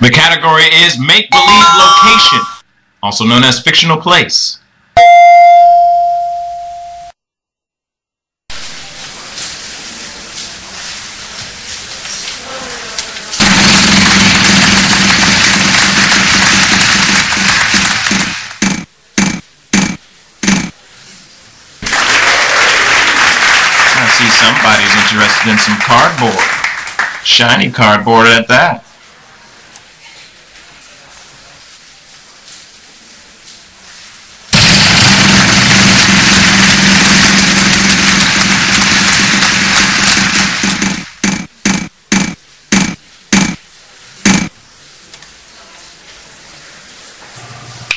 The category is Make Believe Location, also known as Fictional Place. I see somebody's interested in some cardboard. Shiny cardboard at that.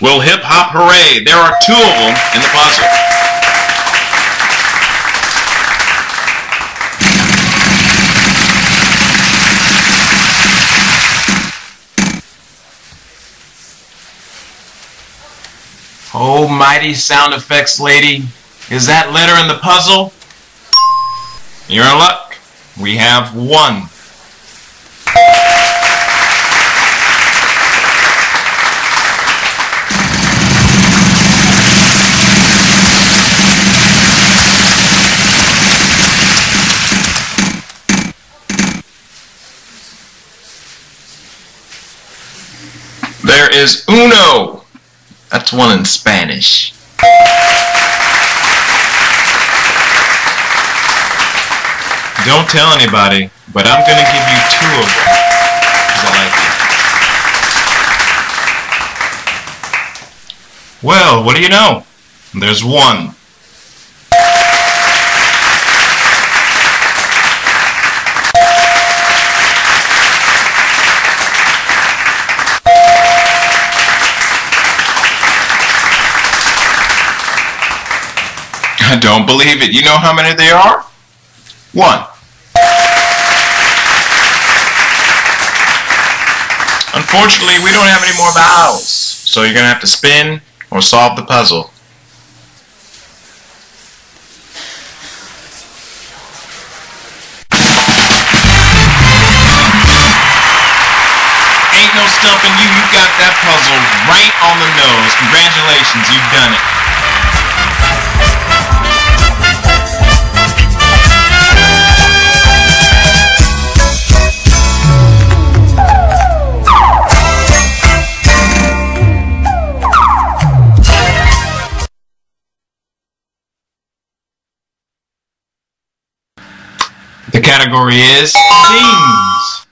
Well, hip hop hooray! There are two of them in the puzzle. Mighty sound effects lady. Is that letter in the puzzle? You're in luck. We have one. There is uno. That's one in Spanish. Don't tell anybody, but I'm gonna give you two of them. Well, what do you know? There's one. Don't believe it. You know how many there are? One. Unfortunately, we don't have any more vowels, so you're going to have to spin or solve the puzzle. Ain't no stumping you. You got that puzzle right on the nose. Congratulations, you've done it. Category is themes.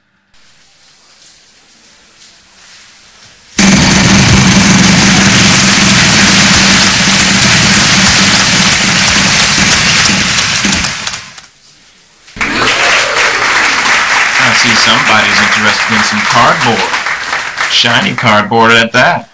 I see somebody's interested in some cardboard. Shiny cardboard at that.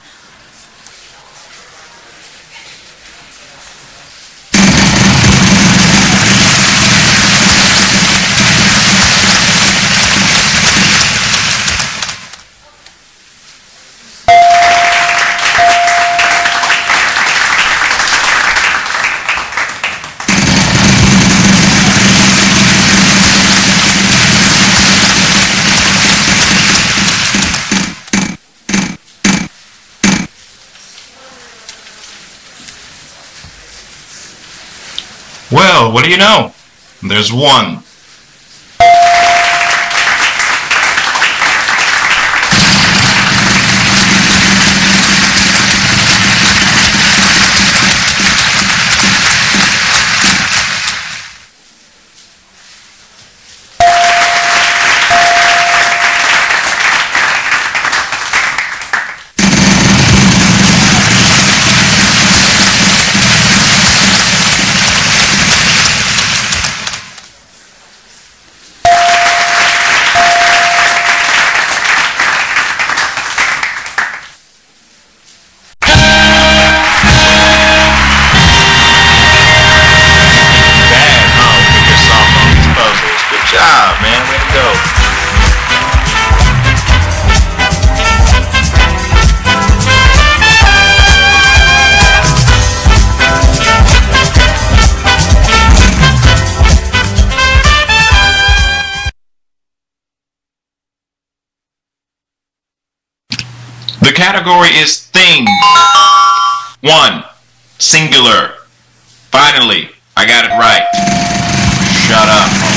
Well, what do you know? There's one. job, man. Way to go. The category is thing. One. Singular. Finally, I got it right. Shut up.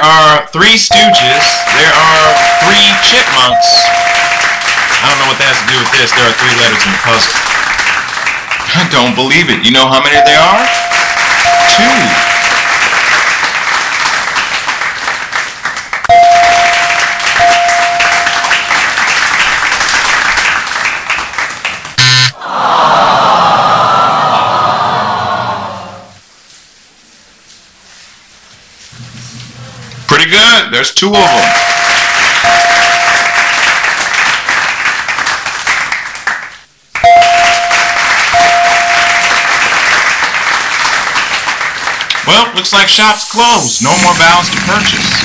Are three stooges. There are three chipmunks. I don't know what that has to do with this. There are three letters in the puzzle. I don't believe it. You know how many there are? Two. There's two of them. Well, looks like shop's closed. No more balance to purchase.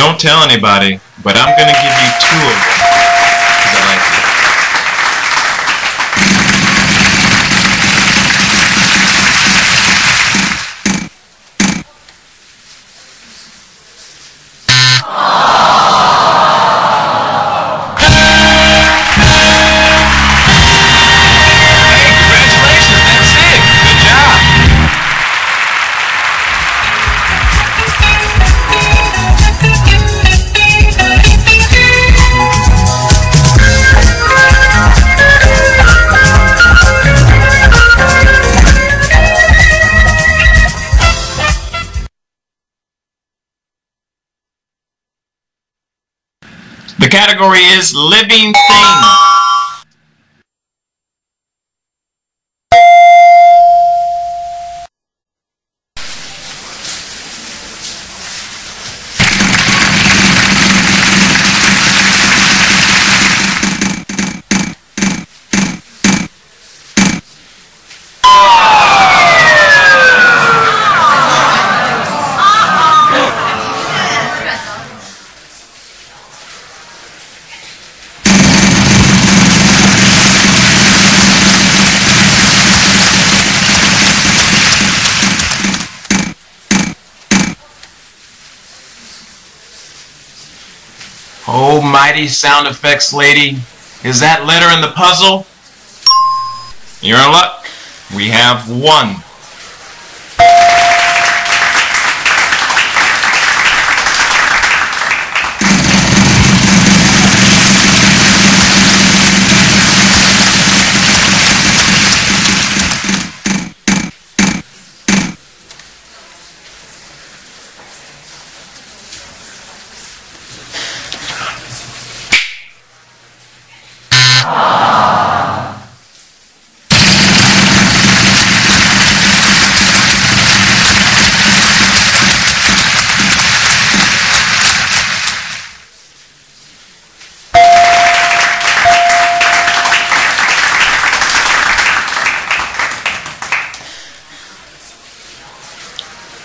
Don't tell anybody, but I'm gonna give you two of them. Category is living thing. Oh, mighty sound effects lady. Is that letter in the puzzle? You're in luck. We have one.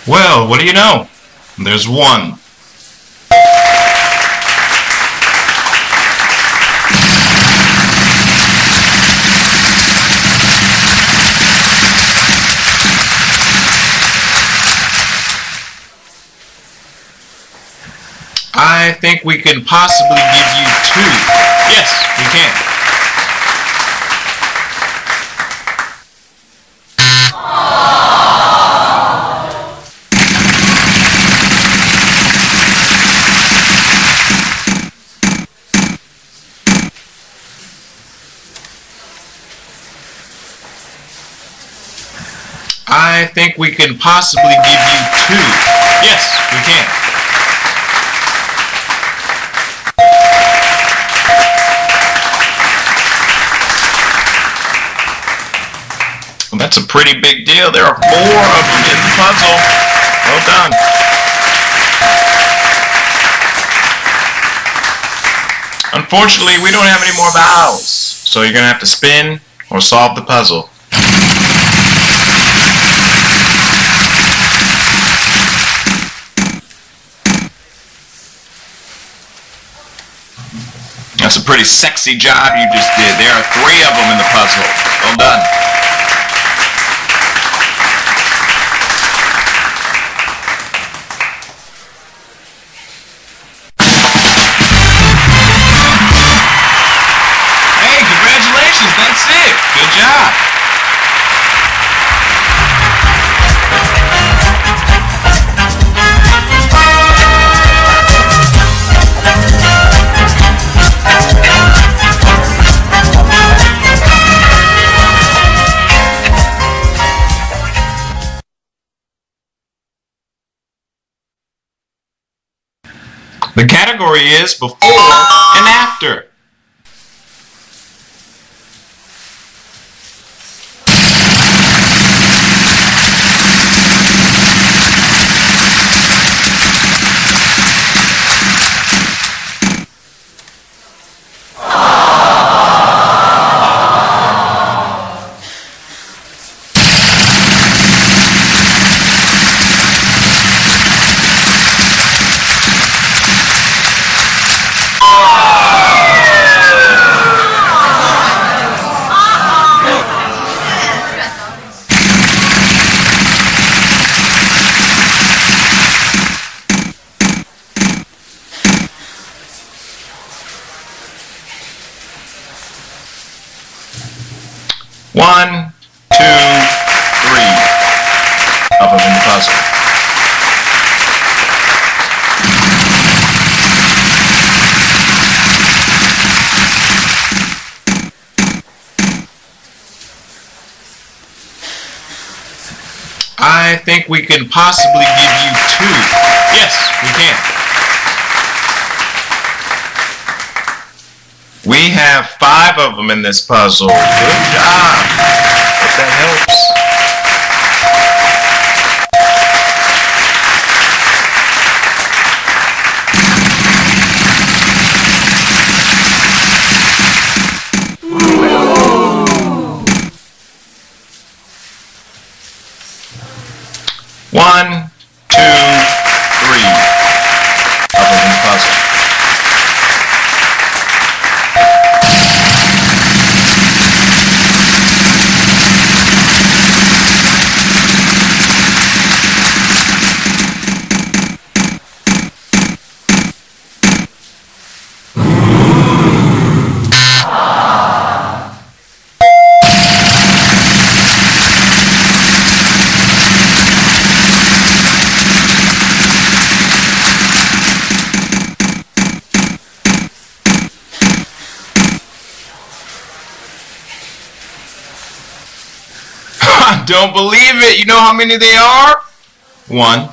Well, what do you know? There's one. Think we can possibly give you two. Yes, we can. I think we can possibly give you two. Yes, we can. That's a pretty big deal. There are four of them in the puzzle. Well done. Unfortunately, we don't have any more vowels, so you're going to have to spin or solve the puzzle. That's a pretty sexy job you just did. There are three of them in the puzzle. Well done. Category is before and after. One, two, three. Up in the. I think we can possibly give you two. Yes, we can. We have five of them in this puzzle. Good job. That helps. Don't believe it. You know how many they are? One.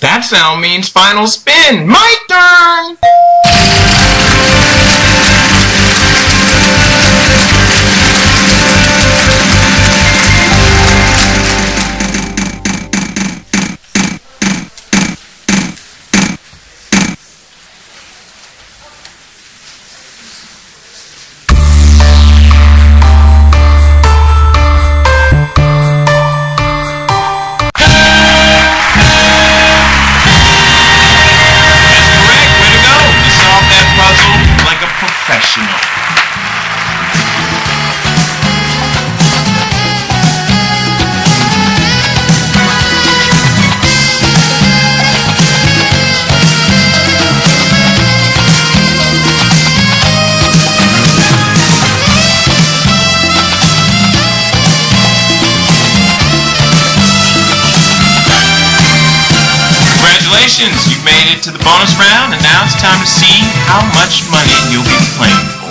That sound means final spin. My turn! Congratulations, you've made it to the bonus round, and now it's time to see how much money you'll be playing for.